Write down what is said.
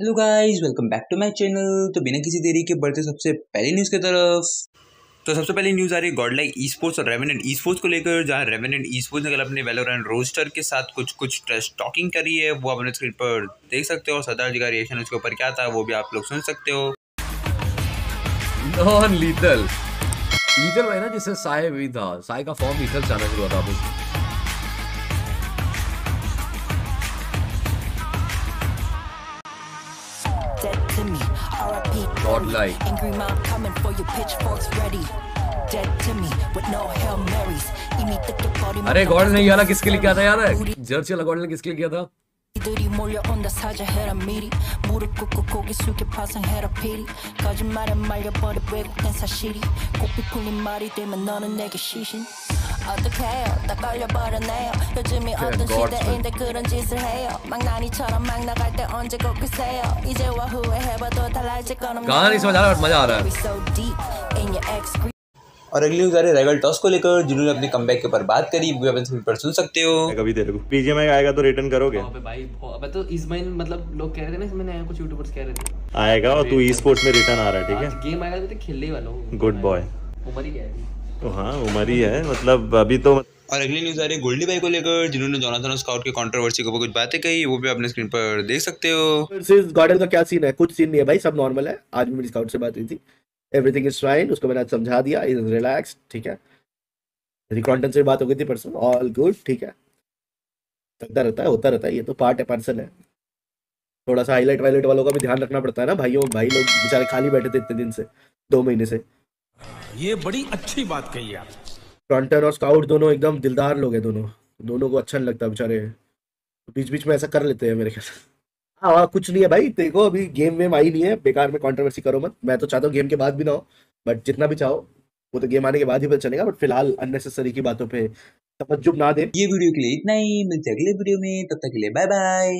Hello guys welcome back to my channel तो बिना किसी देरी के बढ़ते सबसे पहली न्यूज़ की तरफ़। तो सबसे पहली न्यूज़ आ रही है गॉडलाइक ई स्पोर्ट्स और रेवेनेंट ई स्पोर्ट्स को लेकर, जहाँ रेवेनेंट ई स्पोर्ट्स ने कल अपने वेलोरेंट रोस्टर के साथ कुछ कुछ टॉकिंग करी है। वो अपने स्क्रीन पर देख सकते हो सरदार जी का रिएक्शन उसके ऊपर क्या था, वो भी आप लोग सुन सकते हो। नॉन लीथल लीथल भाई ना जिससे साय भी था। साय का फॉर्म लीथल से शुरू हुआ था to me. R.I.P. Godlike. Angry mom coming for your pitchforks ready. Dead to me with no Hail Marys. 이미 뜯겨버린 अरे गॉड ने ये वाला किसके लिए किया था याद है जर्सी वाला गॉड ने किसके लिए किया था 이들이 몰려온다 사자해라 미리 무릎 꿇고 고개 숙여 파상해라 피리 거짓말에 말려버려 왜곡된 사실이 꽃이 풀린 말이 되면 너는 내게 시신 어떡해요 다 걸려버렸네요 요즘이 어떤 God, 시대인데 그런 짓을 해요 망나니처럼 막 나갈 때 언제 꺾으세요 이제와 후회해봐도 달라질 건 없네요 गाना नहीं समझ आ रहा बट मजा आ रहा है so deep in your ex और अगली न्यूज़ आ रही है रेगल टॉस को लेकर जिन्होंने अपने कम के ऊपर बात करी वो अपने स्क्रीन पर सुन सकते हो कभी तेरे को पीजीएमआई आएगा तो रिटर्न करोगे अबे भाई बहुत- अबे तो इस महीने मतलब लोग कह रहे थे ना इस महीने आया कुछ यूट्यूबर्स कह रहे थे आएगा और तू ई स्पोर्ट्स में रिटर्न आ रहा है ठीक आज गेम आएगा तो खेलने ही वाला हूँ गुड बॉय उम्र ही क्या है अभी? है तो हाँ उम्र ही है मतलब अभी तो और अगली न्यूज़ आ रही है गोल्डी भाई को लेकर जिन्होंने जोनाथन स्काउट के कंट्रोवर्सी के ऊपर कुछ बातें कही वो भी अपने स्क्रीन पर देख सकते हो। वर्सेस गॉर्डन का क्या सीन है? कुछ सीन नहीं है भाई सब नॉर्मल है। आज भी मेरी स्काउट से बात हुई थी। एवरीथिंग इज़ फाइन उसको मैंने आज समझा दिया इज़ रिलैक्स ठीक है। मेरी क्रॉन्टन से बात हो गई थी परसों ऑल गुड ठीक है। चलता रहता है होता रहता है ये तो पार्ट है पर्सन है। थोड़ा सा हाईलाइट वाईलाइट वालों का भी ध्यान रखना पड़ता है ना भाइयों भाई लोग बेचारे खाली बैठे थे इतने दिन से दो महीने से। ये बड़ी अच्छी बात कही आप। क्रॉन्टन और स्काउट दोनों एकदम दिलदार लोग हैं दोनों। दोनों को अच्छा नहीं लगता बेचारे। बीच बीच में ऐसा कर लेते हैं मेरे ख्याल से। हाँ हाँ, कुछ नहीं है भाई। देखो अभी गेम वेम आई नहीं है। बेकार में कंट्रोवर्सी करो मत। मैं तो चाहता हूँ गेम के बाद भी ना हो। बट जितना भी चाहो वो तो गेम आने के बाद ही पता चलेगा। बट फ़िलहाल अननेसेसरी की बातों पे तवज्जुब ना दे। ये वीडियो के लिए इतना ही। मिलते हैं अगले वीडियो में। तब तक के लिए बाय बाय